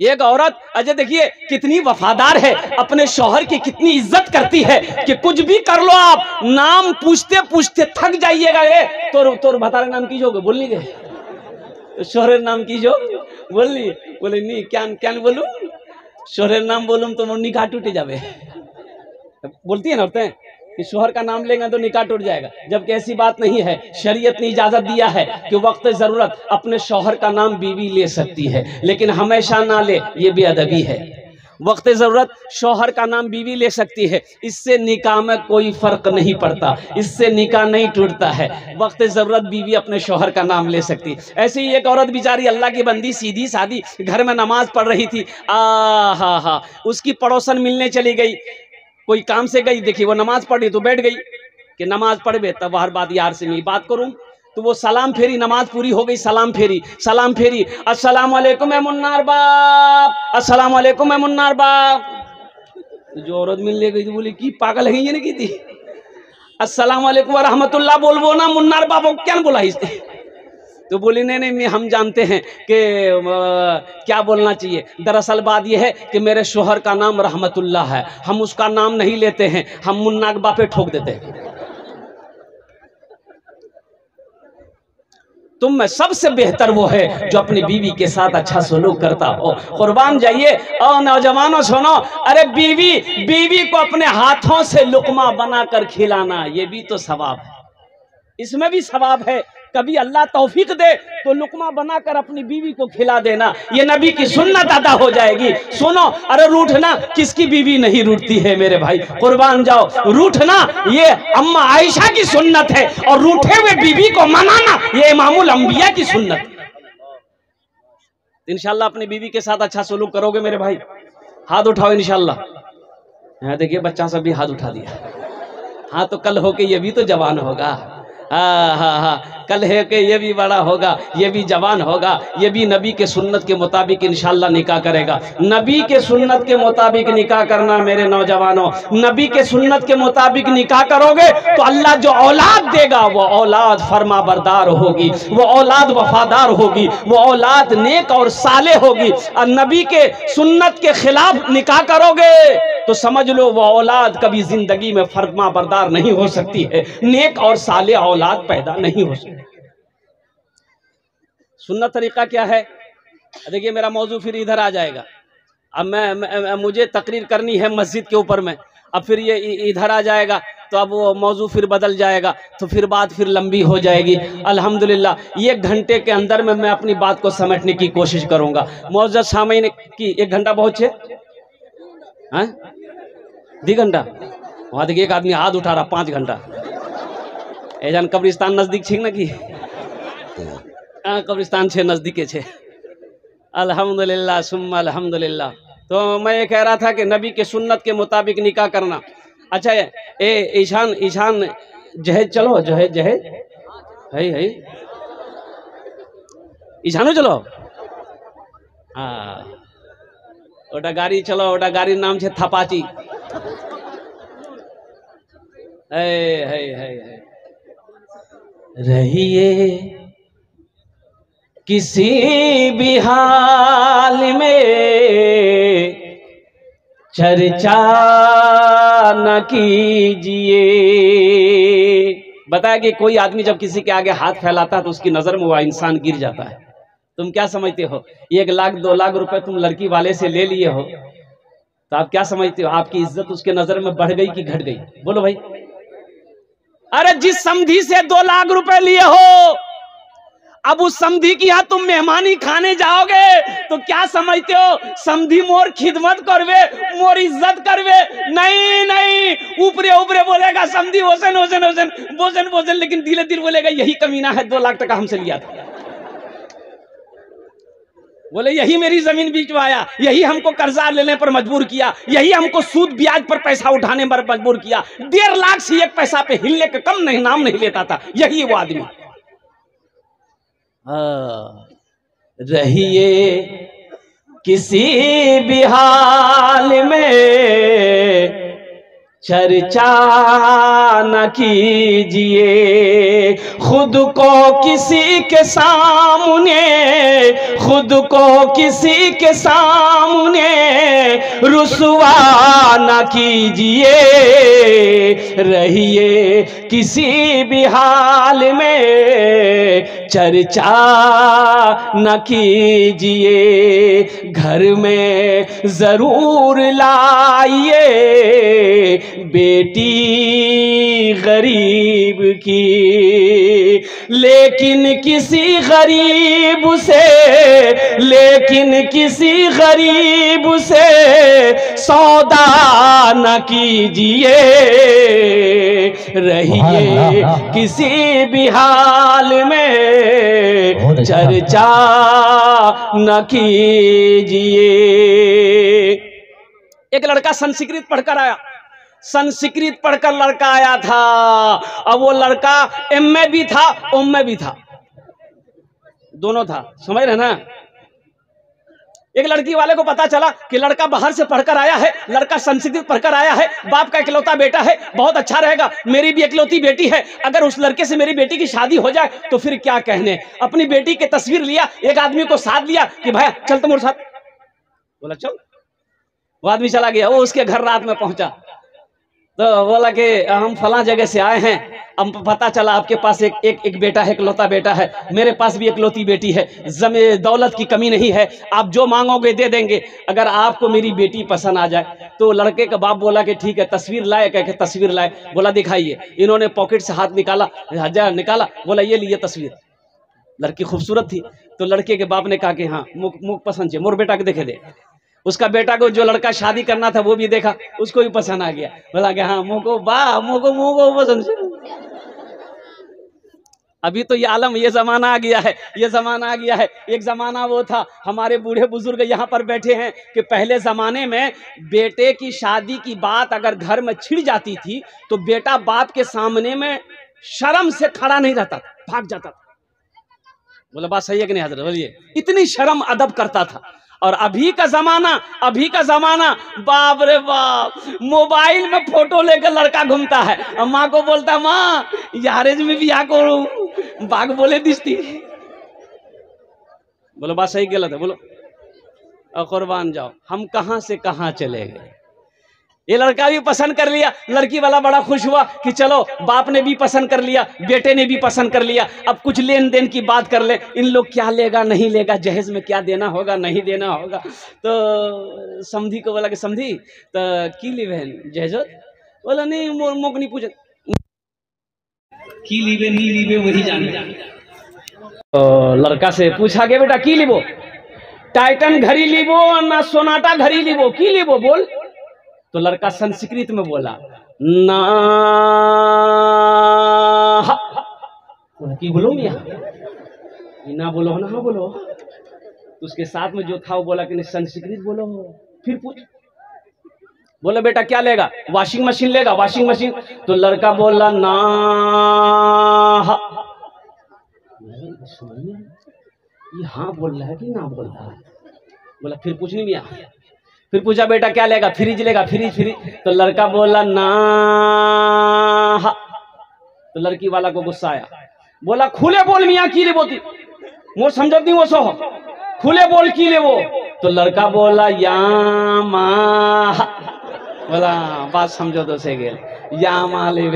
एक औरत, अजय देखिए, कितनी वफादार है, अपने शोहर की कितनी इज़्ज़त करती है कि कुछ भी कर लो आप, नाम पूछते पूछते थक जाइएगा ये। तो तो बता रहे नाम की जो बोल नहीं गए शोहर नाम की जो बोल ली बोले, नहीं क्या क्या बोलू? शोहर नाम बोलूम तो निकाह टूटे जावे। बोलती है ना औरतें? कि शोहर का नाम लेंगे तो निकाह टूट जाएगा। जबकि ऐसी बात नहीं है। शरीयत ने इजाज़त दिया है कि वक्त ज़रूरत अपने शोहर का नाम बीवी ले सकती है। लेकिन हमेशा ना ले, ये भी अदबी है। वक्त ज़रूरत शोहर का नाम बीवी ले सकती है। इससे निकाह में कोई फ़र्क नहीं पड़ता। इससे निकाह नहीं टूटता है। वक्त ज़रूरत बीवी अपने शोहर का नाम ले सकती। है ऐसे ही एक औरत बेचारी अल्लाह की बंदी, सीधी सादी, घर में नमाज़ पढ़ रही थी। आ हा हा। उसकी पड़ोसन मिलने चली गई। कोई काम से गई देखी वो नमाज़ पढ़ी तो बैठ गई कि नमाज़ पढ़ तब हर बात यार से मैं बात करूँ। तो वो सलाम फेरी, नमाज़ पूरी हो गई, सलाम फेरी सलाम फेरी। अस्सलाम वालेकुम है मुन्नार बाप, अस्सलाम वालेकुम है मुन्नार बाप। तो जो औरत मिलने गई तो बोली, की पागल है ये नहीं की थी? अस्सलाम वालेकुम रहमतुल्लाह बोलबो ना, मुन्नार बाप क्या बोला इसने? तो बोली, नहीं नहीं हम जानते हैं कि क्या बोलना चाहिए। दरअसल बात यह है कि मेरे शोहर का नाम रहमतुल्ला है। हम उसका नाम नहीं लेते हैं, हम मुन्ना के बापे ठोक देते हैं। तुम में सबसे बेहतर वो है जो अपनी बीवी के साथ अच्छा सलूक करता हो। कुर्बान जाइए। और नौजवानों, सुनो। अरे, बीवी बीवी को अपने हाथों से लुकमा बनाकर खिलाना, ये भी तो सवाब है। इसमें भी सवाब है कभी अल्लाह तौफीक दे तो लुकमा बनाकर अपनी बीवी को खिला देना। ये नबी की सुन्नत अदा हो जाएगी। सुनो, अरे रूठना किसकी बीवी नहीं रूठती है मेरे भाई? कुर्बान जाओ। रूठना, ये अम्मा आयशा की सुन्नत है, और रूठे हुए बीवी को मनाना, ये इमामुल अंबिया की सुन्नत। इनशाला अपनी बीवी के साथ अच्छा सलूक करोगे मेरे भाई? हाथ उठाओ इनशाला देखिए, बच्चा सब भी हाथ उठा दिया। हाँ तो कल होके ये भी तो जवान होगा। हाँ हाँ हाँ। कल है कि ये भी बड़ा होगा, ये भी जवान होगा, ये भी नबी के सुन्नत के मुताबिक इंशाल्लाह निकाह करेगा। नबी के सुन्नत के मुताबिक निकाह करना मेरे नौजवानों, नबी के सुन्नत के मुताबिक निकाह करोगे तो अल्लाह जो औलाद देगा, वो औलाद फर्मा बरदार होगी, वो औलाद वफादार होगी, वो औलाद नेक और साले होगी। और नबी के सुन्नत के खिलाफ निकाह करोगे। तो समझ लो वो औलाद कभी ज़िंदगी में फर्मा बरदार नहीं हो सकती है। नेक और साले औलाद पैदा नहीं हो सकती। सुनना तरीका क्या है? देखिए मेरा मौजू फिर इधर आ जाएगा। अब मैं, मैं मुझे तकरीर करनी है मस्जिद के ऊपर में। अब फिर ये इधर आ जाएगा तो अब वो मौजू फिर बदल जाएगा तो फिर बात फिर लंबी हो जाएगी। अल्हम्दुलिल्लाह एक घंटे के अंदर में मैं अपनी बात को समेटने की कोशिश करूँगा। मौजूद सामने की एक घंटा बहुत छे? दी घंटा। वहाँ देखिए एक आदमी हाथ उठा रहा पाँच घंटा। एजान कब्रिस्तान नज़दीक छे ना कि? हाँ। कब्रिस्तान छे नज़दीके छे। अल्हम्दुलिल्लाह सुम्मा अल्हम्दुलिल्लाह। तो मैं ये कह रहा था कि नबी के सुन्नत के मुताबिक निकाह करना। अच्छा ए ईशान ईशान जहेज चलो जहेज जहेज। है है। ईशानो चलो? हाँ। गाड़ी नाम छे थपाची। है है है है। रहिए किसी भी हाल में चर्चा न कीजिए। बताया कि कोई आदमी जब किसी के आगे हाथ फैलाता है तो उसकी नज़र में वह इंसान गिर जाता है। तुम क्या समझते हो? एक लाख, दो लाख रुपए तुम लड़की वाले से ले लिए हो। तो आप क्या समझते हो? आपकी इज़्ज़त उसके नज़र में बढ़ गई कि घट गई? बोलो भाई। अरे जिस समधी से दो लाख रुपए लिए हो, अब उस समधी की यहाँ तुम मेहमानी खाने जाओगे तो क्या समझते हो? समधी मोर खिदमत करवे, मोर इज़्ज़त करवे। नहीं नहीं, ऊपरे ऊपरे बोलेगा समधी होसन होसन होसन भोजन भोजन लेकिन धीरे धीरे बोलेगा, यही कमीना है, दो लाख टका हमसे लिया था। बोले, यही मेरी ज़मीन बीचवाया यही हमको कर्जा लेने पर मजबूर किया, यही हमको सूद ब्याज पर पैसा उठाने पर मजबूर किया। डेढ़ लाख से एक पैसा पे हिलने का कम नहीं, नाम नहीं लेता था। यही वो आदमी। रहिए किसी भी हाल में। चर्चा न कीजिए। खुद को किसी के सामने, खुद को किसी के सामने रुसवा न कीजिए। रहिए किसी भी हाल में चर्चा न कीजिए, घर में ज़रूर लाइए। बेटी गरीब की, लेकिन किसी गरीब से, लेकिन किसी गरीब से सौदा न कीजिए रहिए किसी भी हाल में चर्चा न कीजिए। एक लड़का संस्कृत पढ़कर आया। संस्कृत पढ़कर लड़का आया था। अब वो लड़का एम में भी था ओम में भी था। दोनों था। समझ रहे ना? एक लड़की वाले को पता चला कि लड़का बाहर से पढ़कर आया है, लड़का संस्कृत पढ़कर आया है, बाप का इकलौता बेटा है, बहुत अच्छा रहेगा, मेरी भी इकलौती बेटी है, अगर उस लड़के से मेरी बेटी की शादी हो जाए तो फिर क्या कहने? अपनी बेटी की तस्वीर लिया, एक आदमी को साथ लिया कि भाई चल तुम साथ। बोला, चल। वो आदमी चला गया, वो उसके घर रात में पहुँचा। तो बोला कि हम फला जगह से आए हैं। अब पता चला आपके पास एक एक एक बेटा है, इकलौता बेटा है। मेरे पास भी इकलौती बेटी है। जमे, दौलत की कमी नहीं है। आप जो मांगोगे दे देंगे। अगर आपको मेरी बेटी पसंद आ जाए तो लड़के का बाप बोला कि ठीक है, तस्वीर लाए, कह के तस्वीर लाए। बोला, दिखाइए। इन्होंने पॉकेट से हाथ निकाला हज़ार निकाला। बोला, ये लिए तस्वीर। लड़की खूबसूरत थी। तो लड़के के बाप ने कहा कि हाँ मुख मुख पसंद है मोर बेटा के देखे दे। उसका बेटा को जो लड़का शादी करना था वो भी देखा, उसको भी पसंद आ गया। बोला कि हाँ मुँह वाह, मुँह को मुँह को पसंद अभी तो ये आलम, ये जमाना आ गया है, ये जमाना आ गया है। एक जमाना वो था, हमारे बूढ़े बुज़ुर्ग यहाँ पर बैठे हैं कि पहले जमाने में बेटे की शादी की बात अगर घर में छिड़ जाती थी तो बेटा बाप के सामने में शर्म से खड़ा नहीं रहता था, भाग जाता था। बोले, बात सही है कि नहीं हज़रत? बोलिए, इतनी शर्म अदब करता था। और अभी का जमाना, अभी का जमाना, बाप रे बाप, मोबाइल में फ़ोटो लेकर लड़का घूमता है। और माँ को बोलता, माँ यारेज में भी आको बाघ बोले, दिसती। बोलो, बात सही गलत है। बोलो, और कुर्बान जाओ। हम कहाँ से कहाँ चले गए? ये लड़का भी पसंद कर लिया। लड़की वाला बड़ा खुश हुआ कि चलो बाप ने भी पसंद कर लिया बेटे ने भी पसंद कर लिया। अब कुछ लेन देन की बात कर ले इन लोग क्या लेगा नहीं लेगा जहेज में क्या देना होगा नहीं देना होगा? तो समधी को बोला कि समधी तो की ली बहन जहेजो बोला नहीं मोक नहीं पूछ की लीबे नहीं लीबे वही जाने। तो लड़का से पूछा गया बेटा की लीबो टाइटन घड़ी लीबो ना सोनाटा घड़ी लीबो की लीबो बोल। तो लड़का संस्कृत में बोला, ना। की बोलो मिया ना बोलो ना बोलो। तो उसके साथ में जो था, वो बोला कि नहीं, संस्कृत बोलो। फिर पूछ। बोला, बेटा, क्या लेगा? वॉशिंग मशीन लेगा? वॉशिंग मशीन तो लड़का बोला, ना। हाँ बोल रहा है कि ना बोल रहा है? बोला, फिर पूछ नहीं मिया फिर पूछा, बेटा, क्या लेगा? फ्रिज लेगा, फ्रिज फ्रिज। तो लड़का बोला ना तो लड़की वाला को गुस्सा आया। बोला, खुले बोल मियाँ, की ले बोती मोर समझत नहीं वो सो खुले बोल, की ले वो तो लड़का बोला या बोला, बात समझो तो से गेल। या मा ले